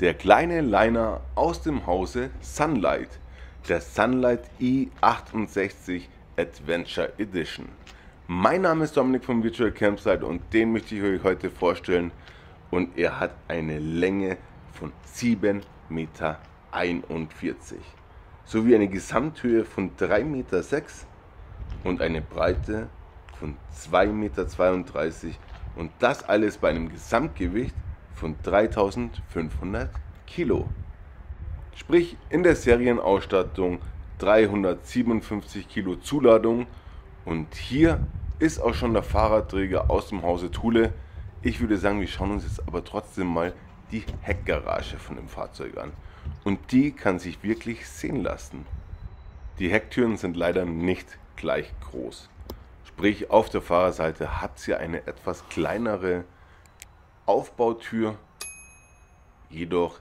Der kleine Liner aus dem Hause Sunlight, der Sunlight i68 Adventure Edition. Mein Name ist Dominik vom Virtual Campsite und den möchte ich euch heute vorstellen. Und er hat eine Länge von 7,41 Meter sowie eine Gesamthöhe von 3,6 Meter und eine Breite von 2,32 Meter und das alles bei einem Gesamtgewicht von 3500 Kilo. Sprich in der Serienausstattung 357 Kilo Zuladung und hier ist auch schon der Fahrradträger aus dem Hause Thule. Ich würde sagen, wir schauen uns jetzt aber trotzdem mal die Heckgarage von dem Fahrzeug an. Und die kann sich wirklich sehen lassen. Die Hecktüren sind leider nicht gleich groß. Sprich, auf der Fahrerseite habt ihr eine etwas kleinere Aufbautür. Jedoch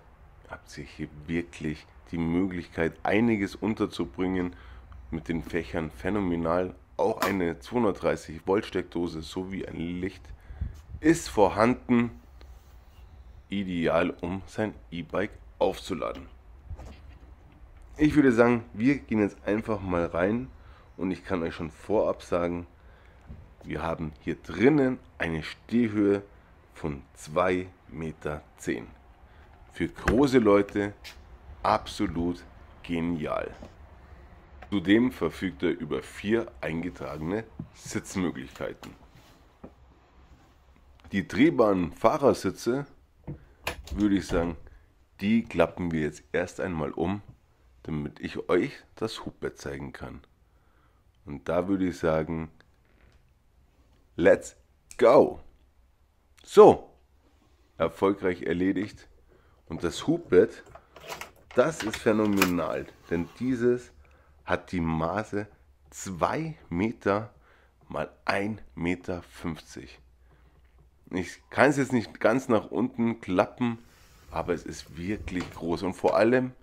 habt ihr hier wirklich die Möglichkeit, einiges unterzubringen mit den Fächern phänomenal. Auch eine 230 Volt Steckdose sowie ein Licht ist vorhanden. Ideal, um sein E-Bike aufzuladen. Ich würde sagen, wir gehen jetzt einfach mal rein und ich kann euch schon vorab sagen, wir haben hier drinnen eine Stehhöhe von 2,10 Meter. Für große Leute absolut genial. Zudem verfügt er über vier eingetragene Sitzmöglichkeiten. Die drehbaren Fahrersitze, würde ich sagen, die klappen wir jetzt erst einmal um, damit ich euch das Hubbett zeigen kann. Und da würde ich sagen, let's go! So, erfolgreich erledigt. Und das Hubbett, das ist phänomenal, denn dieses hat die Maße 2 Meter mal 1,50 Meter. Ich kann es jetzt nicht ganz nach unten klappen, aber es ist wirklich groß und vor allem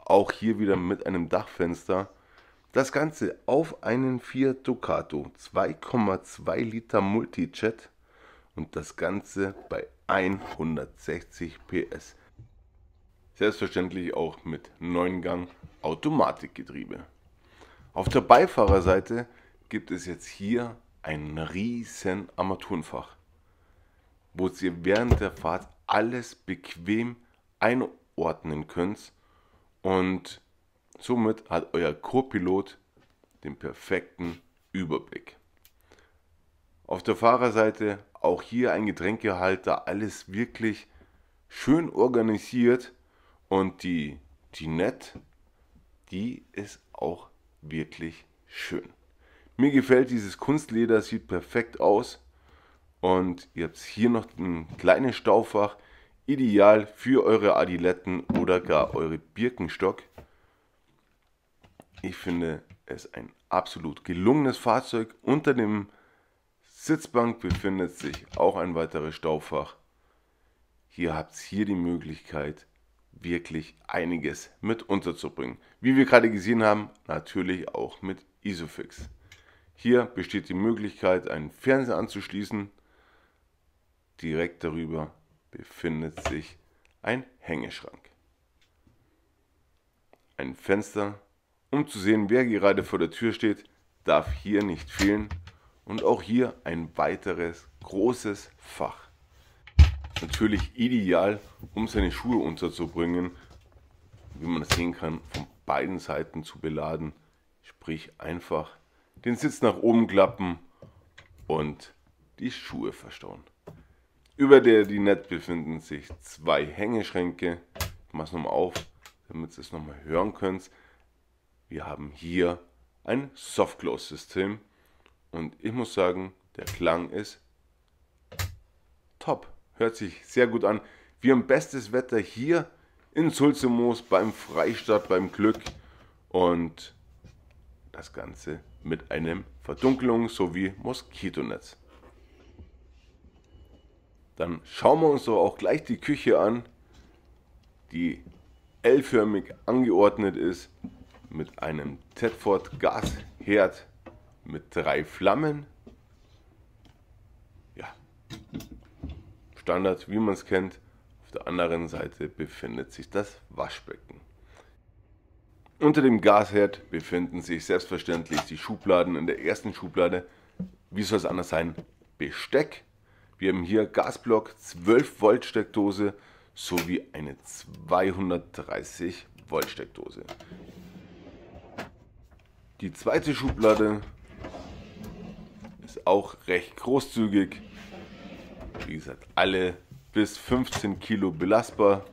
auch hier wieder mit einem Dachfenster. Das Ganze auf einen Fiat Ducato 2,2 Liter Multijet und das Ganze bei 160 PS. Selbstverständlich auch mit 9 Gang Automatikgetriebe. Auf der Beifahrerseite gibt es jetzt hier ein riesen Armaturenfach, wo ihr während der Fahrt alles bequem einordnen könnt und somit hat euer Co-Pilot den perfekten Überblick. Auf der Fahrerseite auch hier ein Getränkehalter, alles wirklich schön organisiert und die, Net, die ist auch wirklich schön. Mir gefällt dieses Kunstleder, sieht perfekt aus und ihr habt hier noch ein kleines Staufach, ideal für eure Adiletten oder gar eure Birkenstock. Ich finde es ein absolut gelungenes Fahrzeug. Unter dem Sitzbank befindet sich auch ein weiteres Staufach. Hier habt ihr die Möglichkeit, wirklich einiges mit unterzubringen. Wie wir gerade gesehen haben, natürlich auch mit Isofix. Hier besteht die Möglichkeit, einen Fernseher anzuschließen. Direkt darüber befindet sich ein Hängeschrank. Ein Fenster, um zu sehen, wer gerade vor der Tür steht, darf hier nicht fehlen. Und auch hier ein weiteres großes Fach. Natürlich ideal, um seine Schuhe unterzubringen, wie man sehen kann, von beiden Seiten zu beladen. Sprich einfach den Sitz nach oben klappen und die Schuhe verstauen. Über der Dinette befinden sich zwei Hängeschränke. Ich mache es nochmal auf, damit ihr es nochmal hören könnt. Wir haben hier ein Soft-Close-System und ich muss sagen, der Klang ist top. Hört sich sehr gut an. Wir haben bestes Wetter hier in Sulzemoos beim Freistaat, beim Glück. Und das Ganze mit einem Verdunkelung sowie Moskitonetz. Dann schauen wir uns doch auch gleich die Küche an, die L-förmig angeordnet ist mit einem Tedford Gasherd mit drei Flammen. Ja, Standard, wie man es kennt. Auf der anderen Seite befindet sich das Waschbecken. Unter dem Gasherd befinden sich selbstverständlich die Schubladen. In der ersten Schublade, wie soll es anders sein, Besteck. Wir haben hier Gasblock, 12 Volt Steckdose sowie eine 230 Volt Steckdose. Die zweite Schublade ist auch recht großzügig. Wie gesagt, alle bis 15 Kilo belastbar.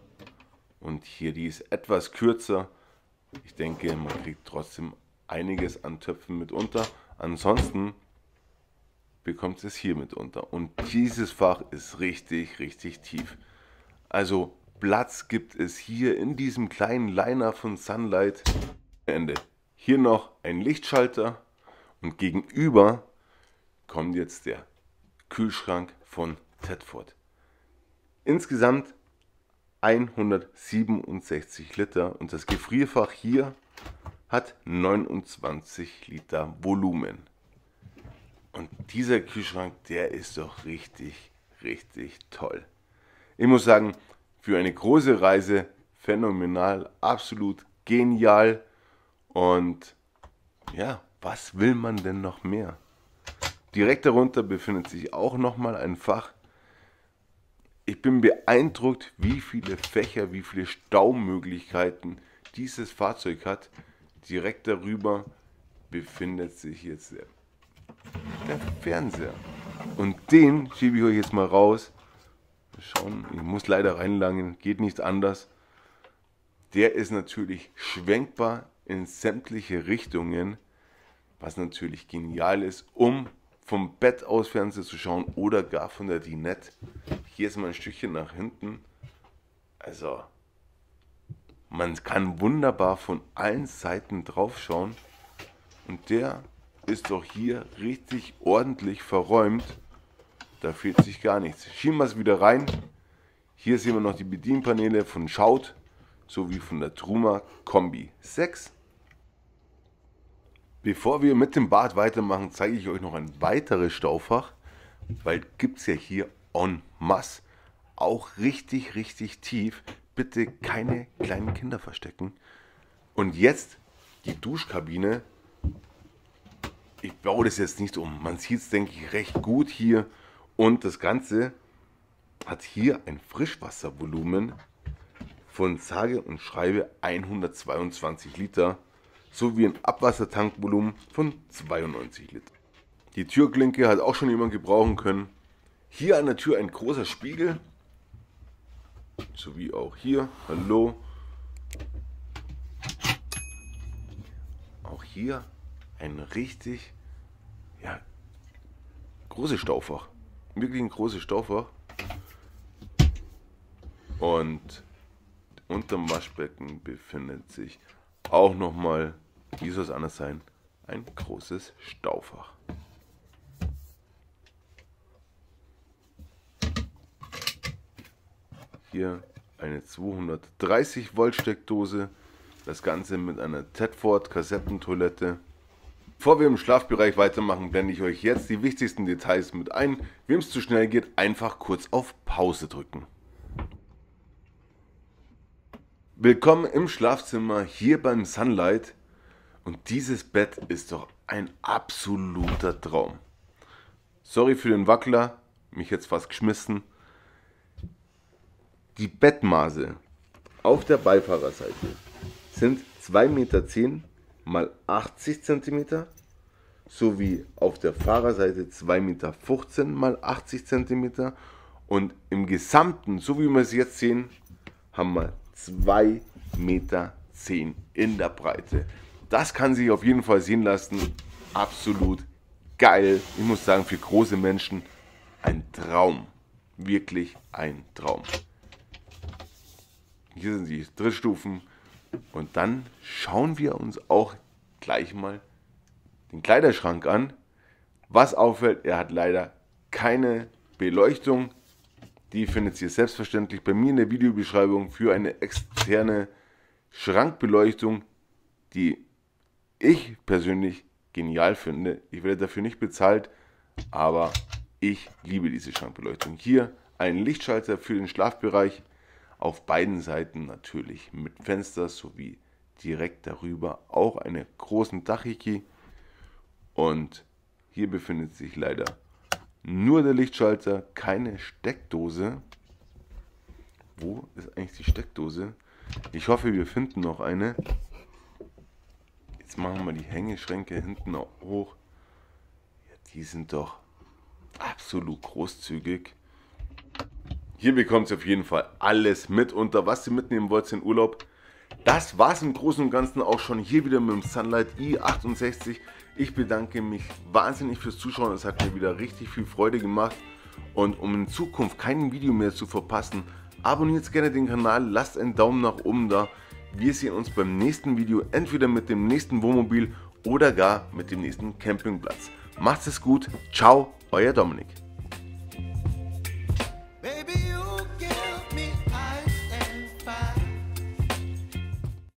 Und hier die ist etwas kürzer. Ich denke, man kriegt trotzdem einiges an Töpfen mit unter. Ansonsten bekommt es hier mit unter. Und dieses Fach ist richtig, richtig tief. Also Platz gibt es hier in diesem kleinen Liner von Sunlight. Ende. Hier noch ein Lichtschalter und gegenüber kommt jetzt der Kühlschrank von Tedford. Insgesamt 167 Liter und das Gefrierfach hier hat 29 Liter Volumen. Und dieser Kühlschrank, der ist doch richtig, richtig toll. Ich muss sagen, für eine große Reise phänomenal, absolut genial. Und ja, was will man denn noch mehr? Direkt darunter befindet sich auch nochmal ein Fach ich bin beeindruckt, wie viele Fächer, wie viele Staumöglichkeiten dieses Fahrzeug hat. Direkt darüber befindet sich jetzt der, Fernseher. Und den schiebe ich euch jetzt mal raus. Schauen, ich muss leider reinlangen, geht nicht anders. Der ist natürlich schwenkbar in sämtliche Richtungen, was natürlich genial ist, um vom Bett aus Fernseher zu schauen oder gar von der Dinette. Hier ist mal ein Stückchen nach hinten. Also, man kann wunderbar von allen Seiten drauf schauen. Und der ist doch hier richtig ordentlich verräumt. Da fehlt sich gar nichts. Schieben wir es wieder rein. Hier sehen wir noch die Bedienpaneele von Schaut sowie von der Truma Kombi 6. Bevor wir mit dem Bad weitermachen, zeige ich euch noch ein weiteres Staufach, weil gibt es ja hier en masse, auch richtig, richtig tief. Bitte keine kleinen Kinder verstecken. Und jetzt die Duschkabine. Ich baue das jetzt nicht um. Man sieht es, denke ich, recht gut hier. Und das Ganze hat hier ein Frischwasservolumen von sage und schreibe 122 Liter sowie ein Abwassertankvolumen von 92 Liter. Die Türklinke hat auch schon jemand gebrauchen können. Hier an der Tür ein großer Spiegel, sowie auch hier. Hallo. Auch hier ein richtig ja, großes Staufach. Wirklich ein großes Staufach. Und unterm Waschbecken befindet sich auch nochmal, wie soll es anders sein, ein großes Staufach. Hier eine 230 Volt Steckdose, das Ganze mit einer Tedford Kassettentoilette. Bevor wir im Schlafbereich weitermachen, blende ich euch jetzt die wichtigsten Details mit ein. Wem es zu schnell geht, einfach kurz auf Pause drücken. Willkommen im Schlafzimmer hier beim Sunlight. Und dieses Bett ist doch ein absoluter Traum. Sorry für den Wackler, mich jetzt fast geschmissen. Die Bettmaße auf der Beifahrerseite sind 2,10 Meter mal 80 cm sowie auf der Fahrerseite 2,15 Meter mal 80 cm und im Gesamten, so wie wir es jetzt sehen, haben wir 2,10 Meter in der Breite. Das kann sich auf jeden Fall sehen lassen. Absolut geil. Ich muss sagen, für große Menschen ein Traum. Wirklich ein Traum. Hier sind die Drittstufen. Und dann schauen wir uns auch gleich mal den Kleiderschrank an. Was auffällt, er hat leider keine Beleuchtung. Die findet ihr selbstverständlich bei mir in der Videobeschreibung für eine externe Schrankbeleuchtung, die ich persönlich genial finde. Ich werde dafür nicht bezahlt, aber ich liebe diese Schrankbeleuchtung. Hier ein Lichtschalter für den Schlafbereich, Auf beiden Seiten natürlich mit Fenster sowie direkt darüber auch einen großen Dachiki. Und hier befindet sich leider nur der Lichtschalter, keine Steckdose. Wo ist eigentlich die Steckdose? Ich hoffe, wir finden noch eine. Jetzt machen wir die Hängeschränke hinten hoch. Ja, die sind doch absolut großzügig. Hier bekommt ihr auf jeden Fall alles mit unter, was ihr mitnehmen wollt in Urlaub. Das war es im Großen und Ganzen auch schon hier wieder mit dem Sunlight i68. Ich bedanke mich wahnsinnig fürs Zuschauen. Es hat mir wieder richtig viel Freude gemacht. Und um in Zukunft kein Video mehr zu verpassen, abonniert gerne den Kanal, lasst einen Daumen nach oben da. Wir sehen uns beim nächsten Video entweder mit dem nächsten Wohnmobil oder gar mit dem nächsten Campingplatz. Macht es gut, ciao, euer Dominik.